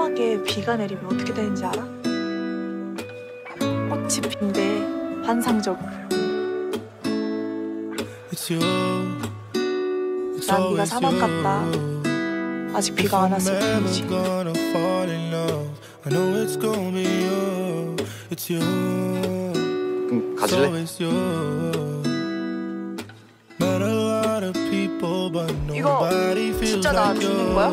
사막에 비가 내리면 어떻게 되는지 알아? 꽃이 핀데 환상적으로. It's you. It's 난 네가 사막 같다. 아직 비가 안 I'm 왔을 뿐이지. gonna fall in love, I know it's gonna be you. It's you. 그럼 It's 가질래? always you. Met a lot of people, but 이거 nobody feels 진짜 나 주는 거야?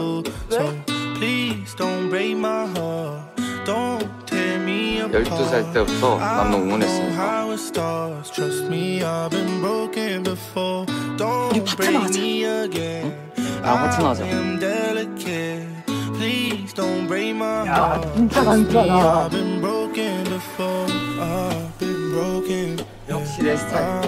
왜? So please don't break my heart. Don't tear me apart. 12살 때부터 난 너 I know 응원했으니까 how it starts. Trust me, I've been broken before. Don't 우리 파트너 break 하자. me again. 나랑 파트너 하자. I am delicate. Please don't break my 야, heart. 진짜 Trust me, 많잖아. I've been broken before. I've been broken. 역시 내 스타일.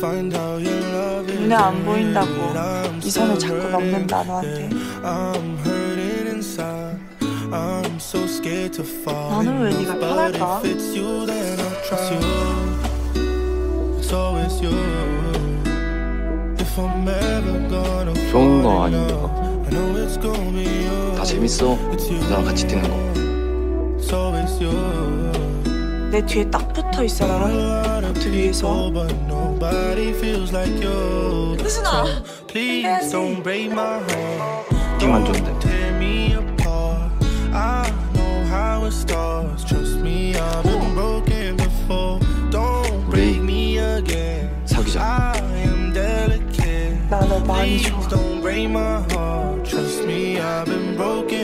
눈에 안 보인다고 I'm 이 선을 still 자꾸. 넘는다 너한테. I'm hurting inside. I'm so scared to fall. 나는 왜 네가 편할까? if it's you, then I'll trust you. It's always you. If I'm ever gonna 좋은 거 you. 다 재밌어. 나랑 같이 뛰는 거. 내 뒤에 딱 붙어 있어라. 보 트 위에서. But nobody feels like you. 수진아. Please don't break my heart. 느낌만 좋은데 tear me apart. I know how it starts. Trust me, I've been broken before. Don't break me again. 사귀자 I am delicate. 나 너 많이 좋아. Please don't break my heart. Trust me, I've been broken. 내가 더 좋아